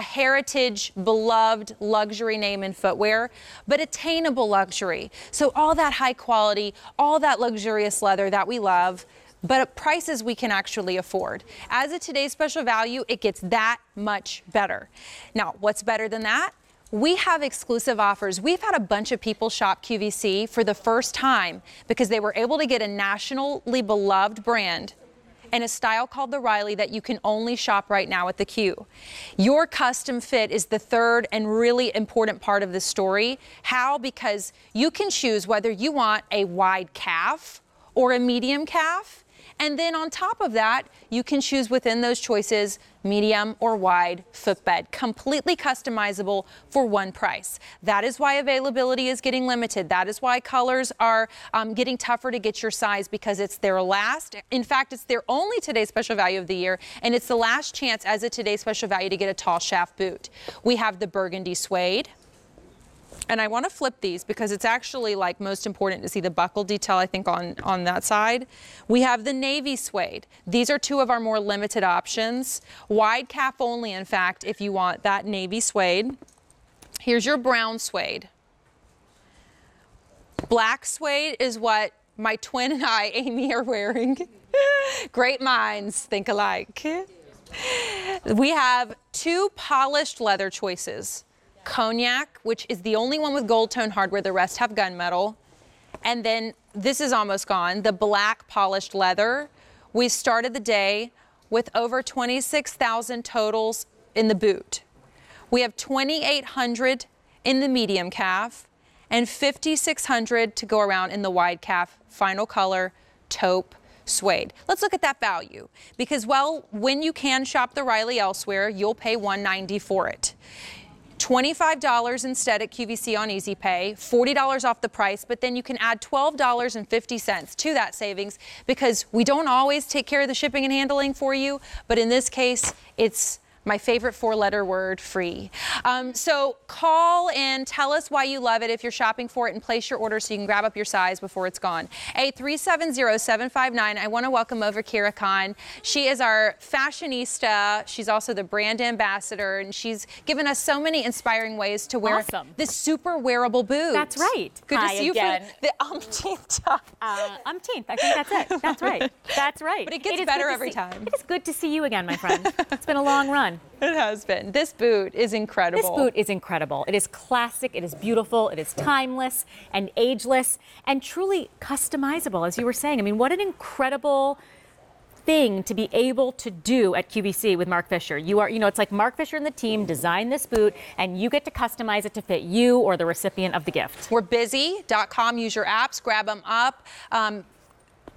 a heritage, beloved luxury name in footwear, but attainable luxury. So, all that high quality, all that luxurious leather that we love, but at prices we can actually afford. As a today's special value, it gets that much better. Now, what's better than that? We have exclusive offers. We've had a bunch of people shop QVC for the first time because they were able to get a nationally beloved brand and a style called the Riley that you can only shop right now at the Q. Your custom fit is the third and really important part of the story. How? Because you can choose whether you want a wide calf or a medium calf. And then on top of that, you can choose within those choices medium or wide footbed, completely customizable for one price. That is why availability is getting limited. That is why colors are um, getting tougher to get your size because it's their last. In fact, it's their only today's special value of the year, and it's the last chance as a today's special value to get a tall shaft boot. We have the burgundy suede. And I want to flip these because it's actually like most important to see the buckle detail, I think, on, on that side. We have the navy suede. These are two of our more limited options. Wide calf only, in fact, if you want that navy suede. Here's your brown suede. Black suede is what my twin and I, Amy, are wearing. Great minds think alike. We have two polished leather choices cognac, which is the only one with gold tone hardware, the rest have gunmetal. And then this is almost gone, the black polished leather. We started the day with over 26,000 totals in the boot. We have 2,800 in the medium calf and 5,600 to go around in the wide calf, final color, taupe, suede. Let's look at that value because well, when you can shop the Riley elsewhere, you'll pay 190 for it. $25 instead at QVC on Easy Pay, $40 off the price, but then you can add $12.50 to that savings because we don't always take care of the shipping and handling for you, but in this case, it's my favorite four letter word, free. Um, so call and tell us why you love it if you're shopping for it and place your order so you can grab up your size before it's gone. A 370-759. I want to welcome over Kira Khan. She is our fashionista. She's also the brand ambassador and she's given us so many inspiring ways to wear awesome. this super wearable boot. That's right. Good Hi to see again. you for the umpteenth time. Uh, umpteenth. I think that's it. That's right. That's right. But it gets is better every see- time. It is good to see you again, my friend. it's been a long run. It has been. This boot is incredible. This boot is incredible. It is classic, it is beautiful, it is timeless and ageless and truly customizable, as you were saying. I mean, what an incredible thing to be able to do at QVC with Marc Fisher. You are, you know, it's like Marc Fisher and the team designed this boot and you get to customize it to fit you or the recipient of the gift. We're busy.com. Use your apps, grab them up. Um,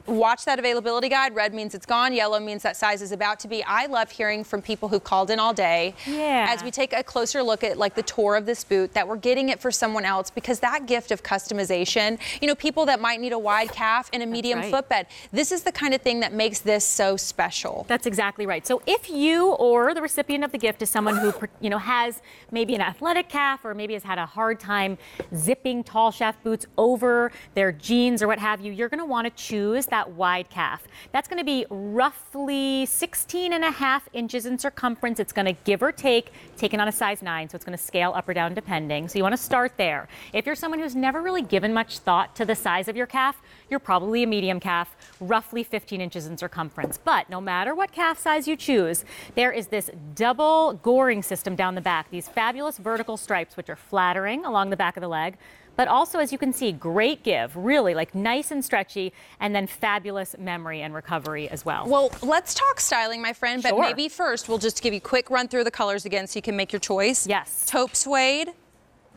Watch that availability guide. Red means it's gone. Yellow means that size is about to be. I love hearing from people who've called in all day. Yeah. As we take a closer look at like the tour of this boot, that we're getting it for someone else because that gift of customization, you know, people that might need a wide calf and a medium right. footbed. This is the kind of thing that makes this so special. That's exactly right. So if you or the recipient of the gift is someone who, you know, has maybe an athletic calf or maybe has had a hard time zipping tall shaft boots over their jeans or what have you, you're going to want to choose that wide calf. That's going to be roughly 16 and a half inches in circumference. It's going to give or take, taken on a size 9, so it's going to scale up or down depending. So you want to start there. If you're someone who's never really given much thought to the size of your calf, you're probably a medium calf, roughly 15 inches in circumference. But no matter what calf size you choose, there is this double goring system down the back, these fabulous vertical stripes, which are flattering along the back of the leg. But also, as you can see, great give, really like nice and stretchy, and then fabulous memory and recovery as well. Well, let's talk styling, my friend, but Sure. maybe first we'll just give you a quick run through the colors again so you can make your choice. Yes. Taupe suede,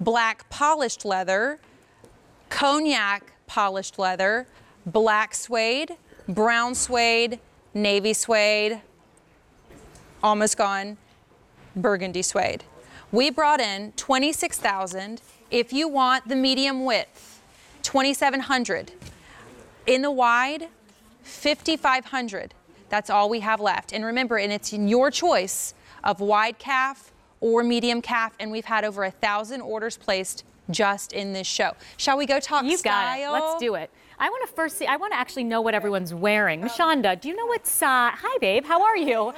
black polished leather, cognac polished leather, black suede, brown suede, navy suede, almost gone, burgundy suede. We brought in 26,000. If you want the medium width, 2,700. In the wide, 5,500. That's all we have left. And remember, and it's in your choice of wide calf or medium calf. And we've had over a thousand orders placed just in this show. Shall we go talk You've got it. Let's do it. I want to first see, I want to actually know what everyone's wearing. Mashonda, do you know what's, size? Hi, babe. How are you?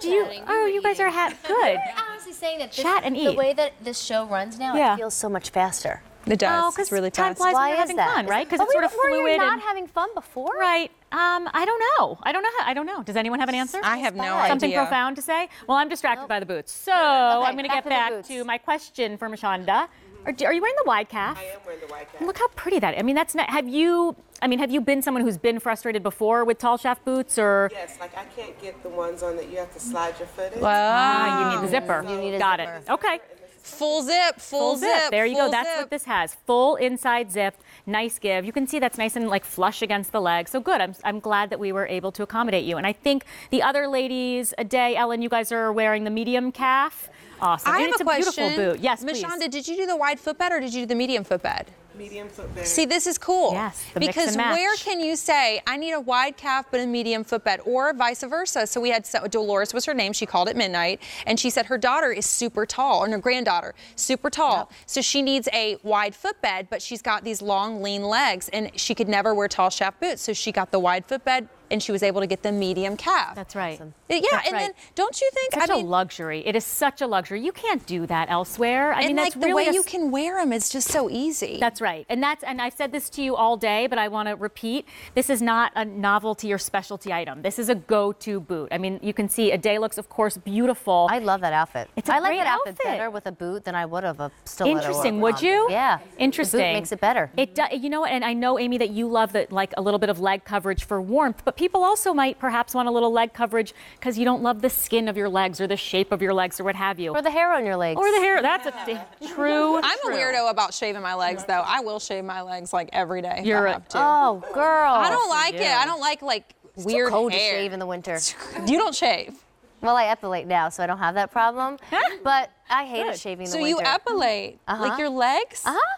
do you? chatting. Oh, We you guys are eating. ha- good. I'm honestly saying that this, Chat and the eat. way that this show runs now, Yeah. it feels so much faster. It does. Oh, it's because really time fast. flies when Why you're is having that? fun, right? Because But it's sort we- of were fluid you not and having fun before? right. Um, I don't know. I don't know. How, I don't know. Does anyone have an answer? I have no Bad. Something profound to say? Well, I'm distracted by the boots. So I'm going to back get to the back boots. to my question for Mashonda. Are, are you wearing the wide calf? I am wearing the wide calf. Look how pretty that. I mean, that's not. Have you? I mean, have you been someone who's been frustrated before with tall shaft boots, or Yes, like I can't get the ones on that you have to slide your foot in. ah, you need the zipper? You need a Got zipper. it. Okay. Full zip, full, Full zip. There you go. That's zip. what this has. Full inside zip. Nice give. You can see that's nice and like flush against the leg. So good. I'm, I'm glad that we were able to accommodate you. And I think the other ladies, a day, Ellen, you guys are wearing the medium calf. Awesome. I and have it's a a, question. beautiful boot. Yes, please. Mashonda, did you do the wide footbed or did you do the medium footbed? Medium footbed. See, this is cool. Yes, the mix because and match. where can you say I need a wide calf but a medium footbed, or vice versa? So we had so- Dolores was her name. She called at midnight, and she said her daughter is super tall, and her granddaughter super tall. So she needs a wide footbed, but she's got these long, lean legs, and she could never wear tall shaft boots. So she got the wide footbed, and she was able to get the medium calf. That's right. yeah, That's and right. then don't you think? Such I a mean, luxury. It is such a luxury. You can't do that elsewhere. I and mean, like that's the really way a you can wear them is just so easy. That's right. And that's and I've said this to you all day, but I want to repeat. This is not a novelty or specialty item. This is a go-to boot. I mean, you can see a day looks of course beautiful. I love that outfit. It's a I like great that outfit, outfit. better with a boot than I would have a stiletto. Interesting, would bronze. you? Yeah. Interesting. The boot makes it better. It do, you know, and I know Amy that you love that like a little bit of leg coverage for warmth, but people also might perhaps want a little leg coverage because you don't love the skin of your legs or the shape of your legs or what have you. or the hair on your legs. Or the hair. That's a th- true. I'm true. a weirdo about shaving my legs, though. I will shave my legs like every day. You're I a- have to. Oh, girl. I don't like you. it. I don't like like It's weird too cold hair. to shave in the winter. You don't shave. Well, I epilate now, so I don't have that problem. but I hated Good. shaving in So the you epilate Uh-huh. like your legs. Uh-huh.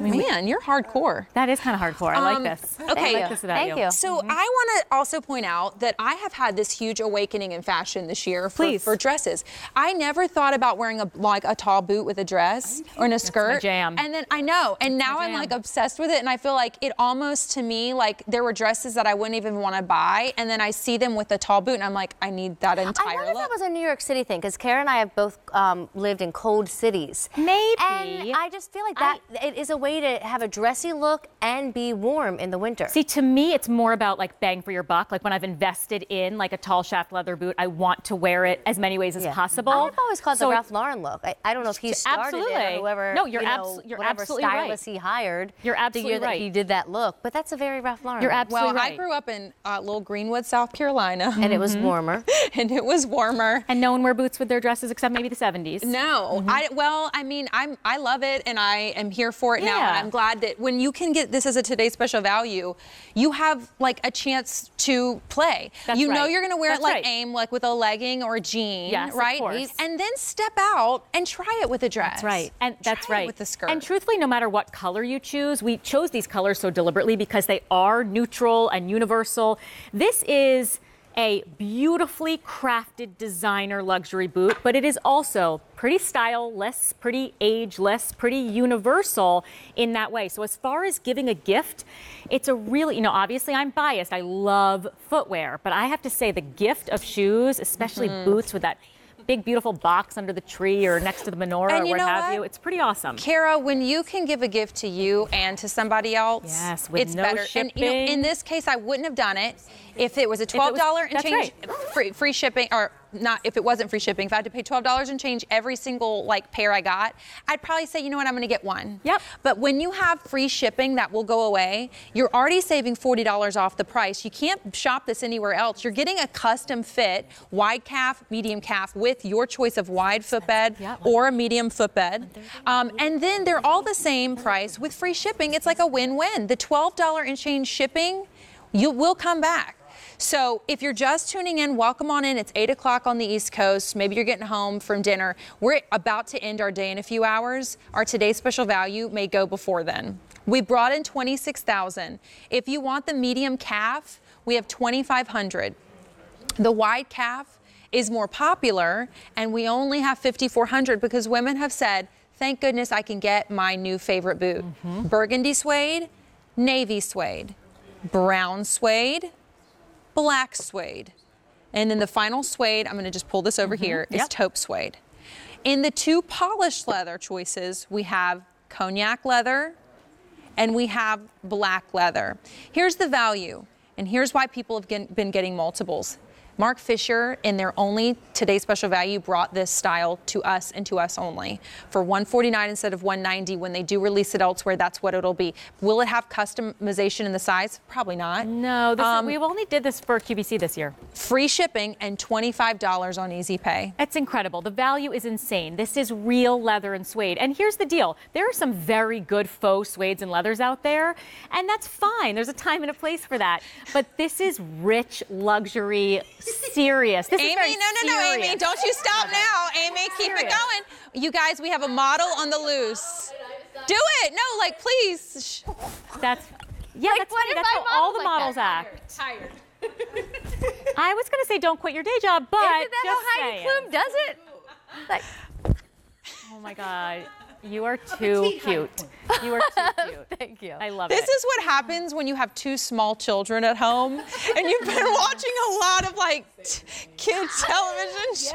Man, you're hardcore. That is kind of hardcore. I like Um, this. okay. Thank I like you. this about Thank you. you. So I want to also point out that I have had this huge awakening in fashion this year for, Please. for dresses. I never thought about wearing a like a tall boot with a dress or in a skirt. jam. And then I know, and now I'm jam. like obsessed with it, and I feel like it almost to me like there were dresses that I wouldn't even want to buy, and then I see them with a tall boot, and I'm like, I need that entire I wonder if look. that was a New York City thing because Kara and I have both um, lived in cold cities. Maybe. And I just feel like that it is a way to have a dressy look and be warm in the winter. See, to me, it's more about like bang for your buck. Like when I've invested in like a tall shaft leather boot, I want to wear it as many ways as Yeah. possible. I've always called So the Ralph Lauren look. I, I don't know if he started it Absolutely. or whoever. No, you're you know, abso- you're whatever absolutely right. stylist he hired. You're the absolutely year that right. he did that look, but that's a very Ralph Lauren. You're look. absolutely well, I grew up in uh, little Greenwood, South Carolina, and it was warmer. and it was warmer. and no one wear boots with their dresses except maybe the 70s. No, I well, I mean, I'm I love it and I am here for it now. And. I'm glad that when you can get this as a today's special value, you have like a chance to play. That's you know you're gonna wear That's it like right. aim, like with a legging or a jean, Yes, right? And then step out and try it with a dress. That's right. And that's Try it right. with the skirt. And truthfully, no matter what color you choose, we chose these colors so deliberately because they are neutral and universal. This is a beautifully crafted designer luxury boot, but it is also pretty styleless, pretty ageless, pretty universal in that way. So as far as giving a gift, it's a really, you know, obviously I'm biased. I love footwear, but I have to say the gift of shoes, especially Mm-hmm. boots with that big beautiful box under the tree or next to the menorah And or what have what? you. It's pretty awesome. Kara, when you can give a gift to you and to somebody else, Yes, with it's no better. And you know, in this case, I wouldn't have done it if it was a it twelve was- and change free free shipping, or not if it wasn't free shipping. If I had to pay twelve dollars and change every single like pair I got, I'd probably say, you know what, I'm going to get one. Yep. But when you have free shipping that will go away, you're already saving forty dollars off the price. You can't shop this anywhere else. You're getting a custom fit wide calf, medium calf with your choice of wide footbed or a medium footbed. Um, and then they're all the same price with free shipping. It's like a win-win. The $12 and change shipping, you will come back. So if you're just tuning in, welcome on in. It's 8 o'clock on the East Coast. Maybe you're getting home from dinner. We're about to end our day in a few hours. Our today's special value may go before then. We brought in 26,000. If you want the medium calf, we have 2,500. The wide calf is more popular, and we only have 5,400 because women have said, thank goodness I can get my new favorite boot. Mm-hmm. Burgundy suede, navy suede, brown suede, black suede. And then the final suede, I'm going to just pull this over here, is Mm-hmm. Yep. taupe suede. In the two polished leather choices, we have cognac leather and we have black leather. Here's the value, and here's why people have gen- been getting multiples. Marc Fisher, in their only today's special value, brought this style to us and to us only for 149 instead of 190. When they do release it elsewhere, that's what it'll be. Will it have customization in the size? Probably not. No, this Um, is, we only did this for QVC this year. Free shipping and $25 on Easy Pay. It's incredible. The value is insane. This is real leather and suede. And here's the deal there are some very good faux suedes and leathers out there, and that's fine. There's a time and a place for that. But this is rich, luxury, serious. This is Amy, very no, no, no, Amy, don't you stop now. Amy, keep it going. You guys, we have a model on the loose. Do it. No, like, please. Shh. That's yeah, that's what funny. That's I how all the like models that? act. I was gonna say don't quit your day job, but Isn't that just how Heidi saying. Klum does it? Like, Oh my God, you are too cute. You are too cute. thank you. I love it. This is what happens when you have two small children at home and you've been watching a lot of like t- kid television shows.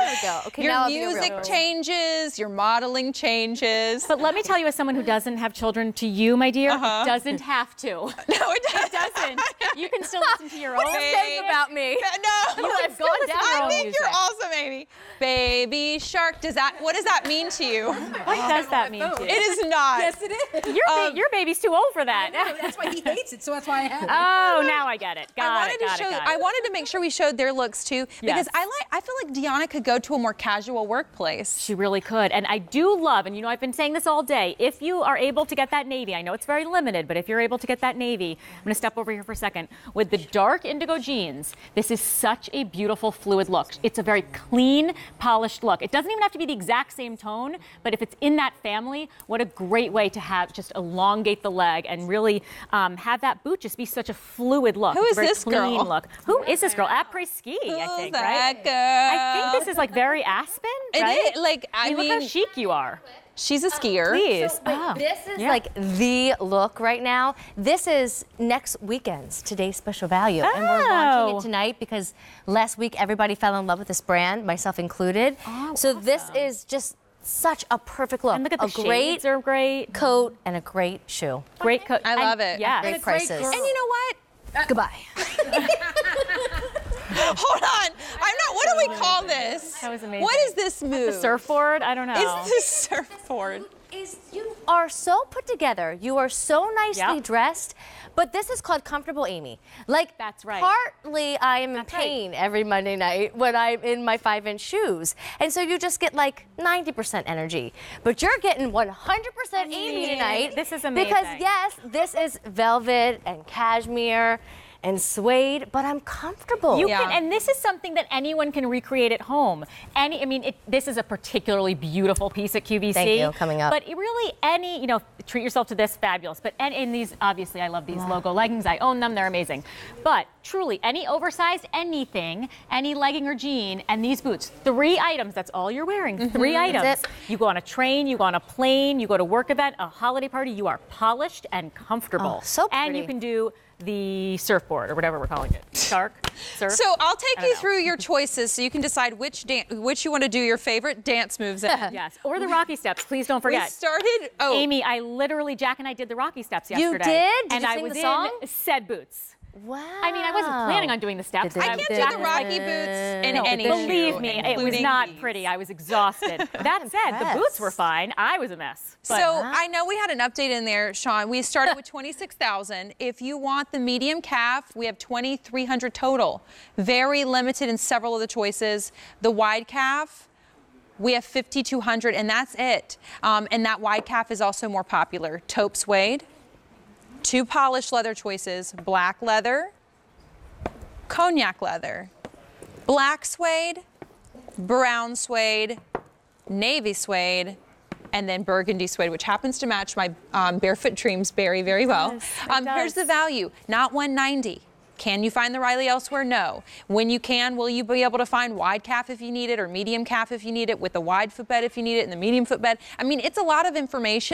There we go. Okay, Your I'll real music changes, your modeling changes. But let me tell you, as someone who doesn't have children, to you, my dear, Uh-huh. it doesn't have to. no, it doesn't. doesn't. You can still listen to your own. What are you saying about me? No, You have gone down I your own think music. you're awesome, Amy. Baby shark. Does that? What does that mean to you? What does that mean to you? It is not. Yes, it is. Your, ba- Um, your baby's too old for that. That's why he hates it, so that's why I have it. Oh, now I get it. Got I wanted it. Got to show. it. I wanted to make sure we showed their looks too, because Yes. I like. I feel like Deanna could go to a more casual workplace. She really could. And I do love, and you know, I've been saying this all day. If you are able to get that navy, I know it's very limited, but if you're able to get that navy, I'm going to step over here for a second. With the dark indigo jeans, this is such a beautiful fluid look. It's a very clean, polished look. It doesn't even have to be the exact same tone, but if it's in that family, what a great way to have just elongate the leg and really um, have that boot just be such a fluid look. Who is this girl? Look. Who is this girl? Après ski, I Who's think, that right? girl? I think this is like very Aspen, right? is, like, I mean, look how chic you are. She's a skier. Please. Wait, Oh. this is Yeah. like the look right now. This is next weekend's today's special value, and we're launching Oh. it tonight because last week everybody fell in love with this brand, myself included. Oh, so this is just such a perfect look. And look at the a great shades are great. coat and a great shoe. Great coat. I And- love it. Yeah. Great prices. And you know what? Goodbye. Hold on. I'm not. What do we call this? That was amazing. What is this move? The surfboard? I don't know. Is this surfboard? is you are so put together. You are so nicely Yep. dressed. But this is called comfortable Amy. Like That's right. Partly I am in That's right. pain every Monday night when I'm in my five inch shoes. And so you just get like 90% energy. But you're getting 100% Amy tonight. this is amazing. Because yes, this is velvet and cashmere and suede, but I'm comfortable. You Yeah. can, and this is something that anyone can recreate at home. Any, I mean, it, this is a particularly beautiful piece at QVC. Thank you, coming up. But it really, any, you know, treat yourself to this, fabulous. But and in these, obviously, I love these logo leggings. I own them; they're amazing. But truly, any oversized anything, any legging or jean, and these boots, three items. That's all you're wearing. Mm-hmm, three items. That's it. You go on a train, you go on a plane, you go to work event, a holiday party. You are polished and comfortable. Oh, so And you can do the surfboard or whatever we're calling it. Dark surf. So I'll take you know. through your choices so you can decide which dan- which you want to do your favorite dance moves in. Yes, or the Rocky Steps. Please don't forget. We forget. started. Oh, Amy, I literally, Jack and I did the Rocky Steps You yesterday. did? Did and you I sing was the song? in said boots. Wow. I mean, I wasn't planning on doing the steps. I can't do the Rocky boots in No, any believe shoe, me, it was not these. pretty. I was exhausted. that said, the boots were fine. I was a mess. But So I know we had an update in there, Sean. We started with 26,000. If you want the medium calf, we have 2,300 total. Very limited in several of the choices. The wide calf, we have 5,200, and that's it. Um, and that wide calf is also more popular. Taupe suede, two polished leather choices: black leather, cognac leather, black suede, brown suede, navy suede, and then burgundy suede, which happens to match my um, barefoot dreams very, very well. Yes, um, here's the value: not 190. Can you find the Riley elsewhere? No. When you can, will you be able to find wide calf if you need it, or medium calf if you need it, with the wide footbed if you need it, and the medium footbed? I mean, it's a lot of information.